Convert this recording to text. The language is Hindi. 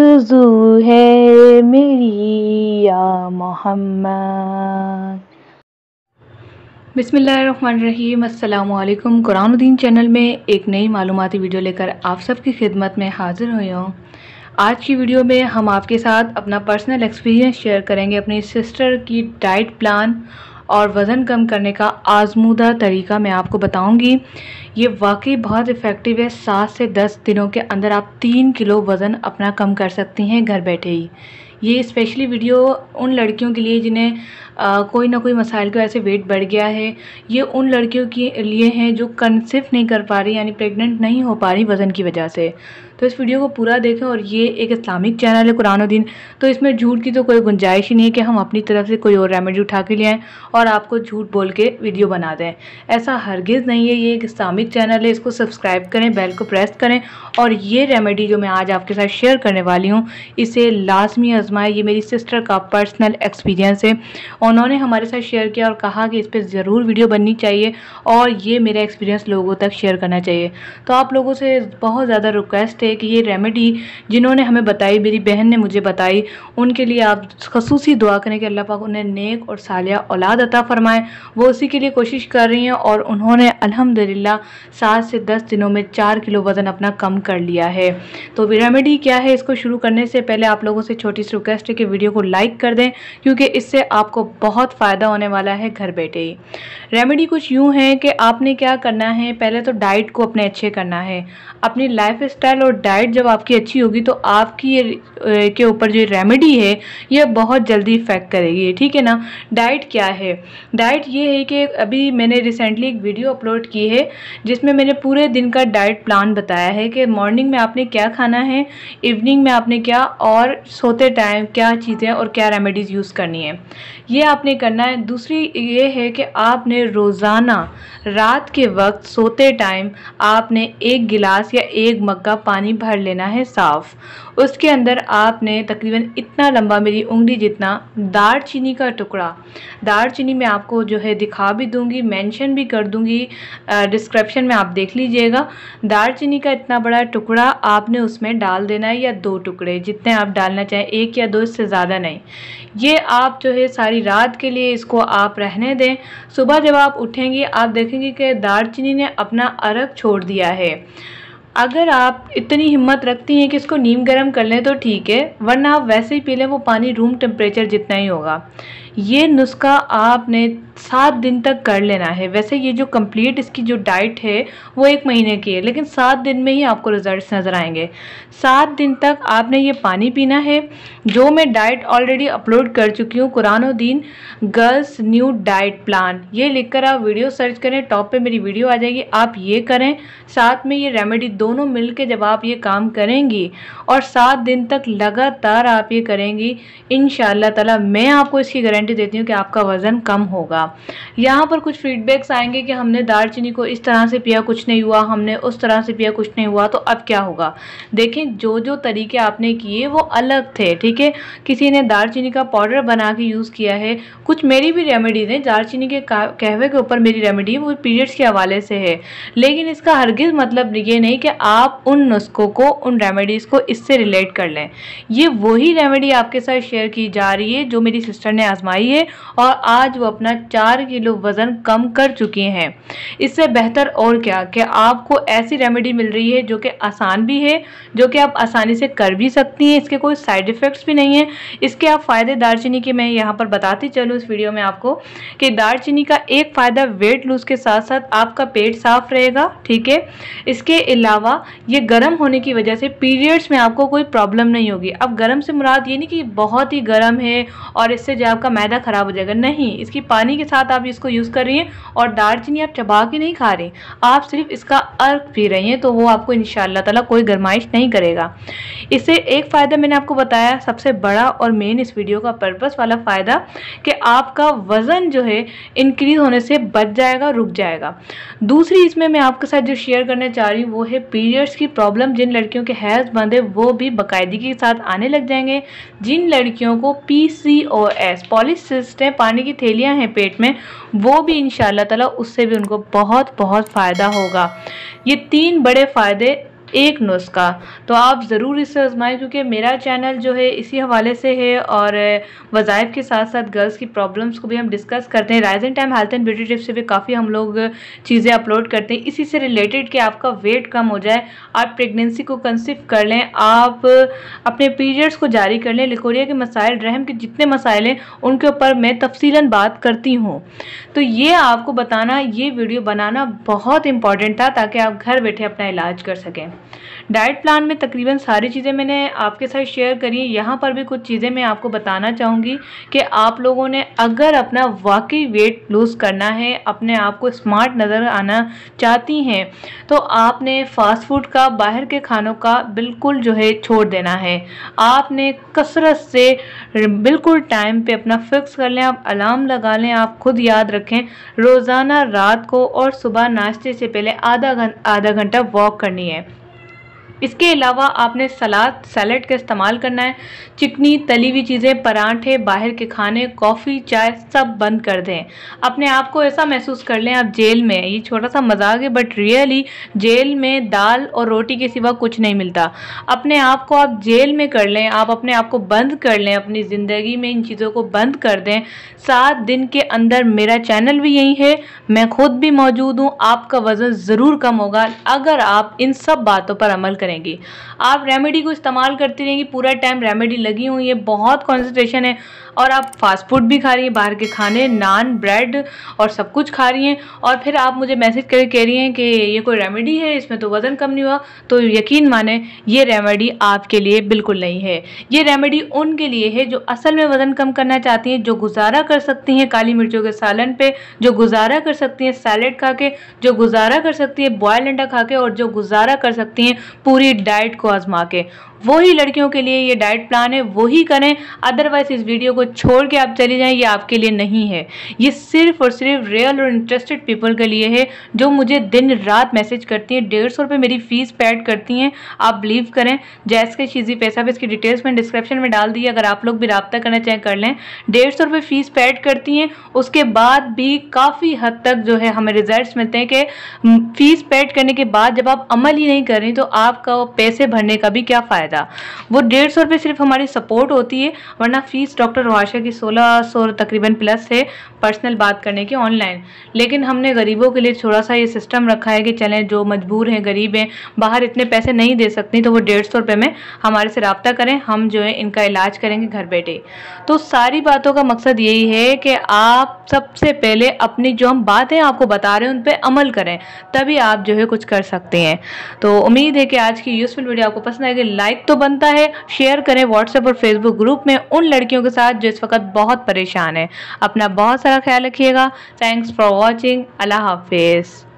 आरज़ू है मेरी या मोहम्मद। बिसमीम अल्लाम कुरानुद्दीन चैनल में एक नई मालूमती वीडियो लेकर आप सबकी खिदमत में हाज़िर हुई हूँ। आज की वीडियो में हम आपके साथ अपना पर्सनल एक्सपीरियंस शेयर करेंगे अपनी सिस्टर की डाइट प्लान और वज़न कम करने का आजमूदा तरीका मैं आपको बताऊँगी। ये वाकई बहुत इफ़ेक्टिव है। सात से दस दिनों के अंदर आप तीन किलो वज़न अपना कम कर सकती हैं घर बैठे ही। ये स्पेशली वीडियो उन लड़कियों के लिए जिन्हें कोई ना कोई मसाइल की वजह से वेट बढ़ गया है, ये उन लड़कियों के लिए हैं जो कंसिव नहीं कर पा रही, यानी प्रेग्नेंट नहीं हो पा रही वज़न की वजह से। तो इस वीडियो को पूरा देखें और ये एक इस्लामिक चैनल है कुरानुद्दीन तो इसमें झूठ की तो कोई गुंजाइश ही नहीं है कि हम अपनी तरफ़ से कोई और रेमेडी उठा के ले आएँ और आपको झूठ बोल के वीडियो बना दें। ऐसा हरगिज़ नहीं है, ये एक इस्लामिक चैनल है, इसको सब्सक्राइब करें बेल को प्रेस करें और ये रेमेडी जो मैं आज आपके साथ शेयर करने वाली हूँ, इसे लाजमी आजमाएँ। ये मेरी सिस्टर का पर्सनल एक्सपीरियंस है। उन्होंने हमारे साथ शेयर किया और कहा कि इस पर ज़रूर वीडियो बननी चाहिए और ये मेरा एक्सपीरियंस लोगों तक शेयर करना चाहिए। तो आप लोगों से बहुत ज़्यादा रिक्वेस्ट है कि ये रेमेडी जिन्होंने हमें बताई, मेरी बहन ने मुझे बताई, उनके लिए आप खसूस दुआ करें कि अल्लाह पाक उन्हें नेक और सालिया औलाद अता फ़रमाएँ। वो उसी के लिए कोशिश कर रही हैं और उन्होंने अल्हम्दुलिल्लाह सात से दस दिनों में चार किलो वज़न अपना कम कर लिया है। तो रेमेडी क्या है? इसको शुरू करने से पहले आप लोगों से छोटी सी रिक्वेस्ट है कि वीडियो को लाइक कर दें, क्योंकि इससे आपको बहुत फ़ायदा होने वाला है घर बैठे ही। रेमेडी कुछ यूँ है कि आपने क्या करना है? पहले तो डाइट को अपने अच्छे करना है। अपनी लाइफ स्टाइल और डाइट जब आपकी अच्छी होगी तो आपकी के ऊपर जो रेमेडी है, ये बहुत जल्दी इफ़ेक्ट करेगी, ठीक है ना? डाइट क्या है? डाइट ये है कि अभी मैंने रिसेंटली एक वीडियो अपलोड की है, जिसमें मैंने पूरे दिन का डाइट प्लान बताया है कि मॉर्निंग में आपने क्या खाना है इवनिंग में आपने क्या, और सोते टाइम क्या चीज़ें और क्या रेमेडीज़ यूज़ करनी है। ये आपने करना है। दूसरी ये है कि आपने रोज़ाना रात के वक्त सोते टाइम आपने एक गिलास या एक मग्गा पानी भर लेना है साफ़। उसके अंदर आपने तकरीबन इतना लंबा मेरी उंगली जितना दार चीनी का टुकड़ा। दार चीनी मैं आपको जो है दिखा भी दूँगी, मेंशन भी कर दूँगी डिस्क्रिप्शन में आप देख लीजिएगा। दार चीनी का इतना बड़ा टुकड़ा आपने उसमें डाल देना है या दो टुकड़े, जितने आप डालना चाहें, एक या दो, इससे ज़्यादा नहीं। ये आप जो है सारी रात के लिए इसको आप रहने दें। सुबह जब आप उठेंगे, आप देखेंगे कि दार ने अपना अरग छोड़ दिया है। अगर आप इतनी हिम्मत रखती हैं कि इसको नीम गर्म कर लें तो ठीक है, वरना आप वैसे ही पी लें वो पानी रूम टेम्परेचर जितना ही होगा। ये नुस्खा आपने सात दिन तक कर लेना है। वैसे ये जो कंप्लीट इसकी जो डाइट है, वो एक महीने की है, लेकिन सात दिन में ही आपको रिजल्ट्स नज़र आएँगे। सात दिन तक आपने ये पानी पीना है। जो मैं डाइट ऑलरेडी अपलोड कर चुकी हूँ, Quranuddin girls new diet plan ये लिखकर आप वीडियो सर्च करें टॉप पे मेरी वीडियो आ जाएगी। आप ये करें, साथ में ये रेमेडी दोनों मिल जब आप ये काम करेंगी, और सात दिन तक लगातार आप ये करेंगी इन ताला मैं आपको इसकी गारंटी देती हूँ कि आपका वज़न कम होगा। यहाँ पर कुछ फीडबैक्स आएँगे कि हमने दालचीनी को इस तरह से पिया, कुछ नहीं हुआ, हमने उस तरह से पिया, कुछ नहीं हुआ तो अब क्या होगा? देखें जो जो तरीके आपने किए, वो अलग थे, ठीक है? किसी ने दालचीनी का पाउडर बना के यूज़ किया है। कुछ मेरी भी रेमेडीज़ हैं। दालचीनी के कहवे के ऊपर मेरी रेमेडी वो पीरियड्स के हवाले से है। लेकिन इसका हरगिज़ मतलब ये नहीं कि आप उन नुस्खों को, उन रेमेडीज़ को इससे रिलेट कर लें। ये वही रेमेडी आपके साथ शेयर की जा रही है, जो मेरी सिस्टर ने आजमाई है और आज वो अपना चार किलो वज़न कम कर चुके हैं। इससे बेहतर और क्या? कि आपको ऐसी रेमेडी मिल रही है जो कि आसान भी है, जो कि आप आसानी से कर भी सकती हैं? इसके कोई साइड इफ़ेक्ट्स भी नहीं है। इसके आप फ़ायदे दारचीनी के मैं यहाँ पर बताती चलूँ इस वीडियो में आपको कि दारचीनी का एक फ़ायदा वेट लूज़ के साथ साथ आपका पेट साफ़ रहेगा, ठीक है? इसके अलावा ये गर्म होने की वजह से पीरियड्स में आपको कोई प्रॉब्लम नहीं होगी। अब गर्म से मुराद ये नहीं कि बहुत ही गर्म है और इससे जो आपका मैदा ख़राब हो जाएगा। नहीं, इसकी पानी के साथ आप इसको यूज़ कर रही हैं और दालचीनी आप चबा के नहीं खा रही। आप सिर्फ़ इसका अर्क पी रही हैं तो वो आपको इन ताला कोई गरमाइश नहीं करेगा। इससे एक फ़ायदा मैंने आपको बताया, सबसे बड़ा और मेन इस वीडियो का पर्पज़ वाला फ़ायदा कि आपका वज़न जो है इनक्रीज़ होने से बच जाएगा, रुक जाएगा। दूसरी इसमें मैं आपके साथ जो शेयर करना चाह रही हूँ, वो है पीरियड्स की प्रॉब्लम जिन लड़कियों के हैज़ बंद है, वो भी बाकायदगी के साथ आने लग जाएँगे। जिन लड़कियों को पी सी ओ एस पॉलिसिस्ट है पानी की थैलियाँ हैं पेट में, वो भी इन ताला उससे भी उनको बहुत बहुत फ़ायदा होगा। ये तीन बड़े फ़ायदे एक नुस्खा। तो आप ज़रूर इसे आजमाएँ, क्योंकि मेरा चैनल जो है इसी हवाले से है और वज़ाइफ के साथ साथ गर्ल्स की प्रॉब्लम्स को भी हम डिस्कस करते हैं। Rising time health and beauty tips से भी काफ़ी हम लोग चीज़ें अपलोड करते हैं। इसी से रिलेटेड कि आपका वेट कम हो जाए, आप प्रेगनेंसी को कंसिव कर लें, आप अपने पीरियड्स को जारी कर लें। लिकोरिया के मसाइल, रहम के जितने मसाइल हैं, उनके ऊपर मैं तफसीला बात करती हूँ। तो ये आपको बताना, ये वीडियो बनाना बहुत इंपॉर्टेंट था, ताकि आप घर बैठे अपना इलाज कर सकें। डाइट प्लान में तकरीबन सारी चीज़ें मैंने आपके साथ शेयर करी यहाँ पर भी कुछ चीज़ें मैं आपको बताना चाहूँगी कि आप लोगों ने अगर अपना वाकई वेट लूज़ करना है, अपने आप को स्मार्ट नज़र आना चाहती हैं तो आपने फास्ट फ़ूड का, बाहर के खानों का बिल्कुल जो है छोड़ देना है। आपने कसरत से बिल्कुल टाइम पे अपना फिक्स कर लें, आप अलार्म लगा लें, आप खुद याद रखें, रोज़ाना रात को और सुबह नाश्ते से पहले आधा आधा घंटा वॉक करनी है। इसके अलावा आपने सलाद, सैलड का इस्तेमाल करना है। चिकनी, तली हुई चीज़ें, पराठे, बाहर के खाने, कॉफ़ी, चाय, सब बंद कर दें। अपने आप को ऐसा महसूस कर लें आप जेल में। ये छोटा सा मज़ाक है बट रियली जेल में दाल और रोटी के सिवा कुछ नहीं मिलता। अपने आप को आप जेल में कर लें, आप अपने आप को बंद कर लें, अपनी ज़िंदगी में इन चीज़ों को बंद कर दें। सात दिन के अंदर मेरा चैनल भी यही है, मैं खुद भी मौजूद हूँ, आपका वज़न ज़रूर कम होगा। अगर आप इन सब बातों पर अमल करें करेंगी। आप रेमेडी को इस्तेमाल करती रहेंगी, पूरा टाइम रेमेडी लगी हुई है, बहुत कॉन्सेंट्रेशन है। और आप फास्ट फ़ूड भी खा रही हैं, बाहर के खाने नान ब्रेड और सब कुछ खा रही हैं। और फिर आप मुझे मैसेज करके कह रही हैं कि ये कोई रेमेडी है, इसमें तो वज़न कम नहीं हुआ। तो यकीन माने, ये रेमेडी आपके लिए बिल्कुल नहीं है। ये रेमेडी उनके लिए है जो असल में वज़न कम करना चाहती हैं, जो गुजारा कर सकती हैं काली मिर्चों के सालन पे, जो गुजारा कर सकती हैं सैलड खा के जो गुजारा कर सकती है बॉयल अंडा खा के और जो गुजारा कर सकती हैं पूरी डाइट को आजमा के वही लड़कियों के लिए ये डाइट प्लान है, वही करें। अदरवाइज़ इस वीडियो को छोड़ के आप चले जाएँ, ये आपके लिए नहीं है। ये सिर्फ़ और सिर्फ़ रियल और इंटरेस्टेड पीपल के लिए है, जो मुझे दिन रात मैसेज करती हैं, डेढ़ सौ रुपये मेरी फ़ीस पैड करती हैं। आप बिलीव करें, जैस के चीज़ी पैसा भी इसकी डिटेल्स में डिस्क्रिप्शन में डाल दी अगर आप लोग भी रबता करना चाहें, कर लें। डेढ़ सौ रुपये फ़ीस पैड करती हैं, उसके बाद भी काफ़ी हद तक जो है हमें रिज़ल्ट मिलते हैं कि फ़ीस पैड करने के बाद जब आप अमल ही नहीं कर तो आपका पैसे भरने का भी क्या फ़ायदा? फ़ायदा वो डेढ़ सौ रुपये सिर्फ़ हमारी सपोर्ट होती है, वरना फ़ीस डॉक्टर वाशा की सोलह सौ तकरीबन प्लस है पर्सनल बात करने की ऑनलाइन लेकिन हमने गरीबों के लिए थोड़ा सा ये सिस्टम रखा है कि चलें, जो मजबूर हैं, गरीब हैं, बाहर इतने पैसे नहीं दे सकती तो वो डेढ़ सौ में हमारे से रबता करें, हम जो है इनका इलाज करेंगे, घर बैठे। तो सारी बातों का मकसद यही है कि आप सबसे पहले अपनी जो हम बातें आपको बता रहे हैं, उन पर अमल करें, तभी आप जो है कुछ कर सकते हैं। तो उम्मीद है कि आज की यूज़फुल वीडियो आपको पसंद आएगी। लाइक तो बनता है। शेयर करें व्हाट्सएप और फेसबुक ग्रुप में उन लड़कियों के साथ जो इस वक्त बहुत परेशान है। अपना बहुत सारा ख्याल रखिएगा। थैंक्स फॉर वॉचिंग अल्लाह हाफिज़।